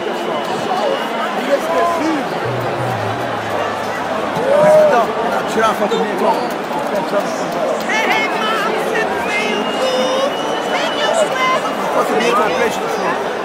pessoal. Então, tirar uma foto minha, então. Ei, você veio tudo. Foto minha com a peixe do fundo.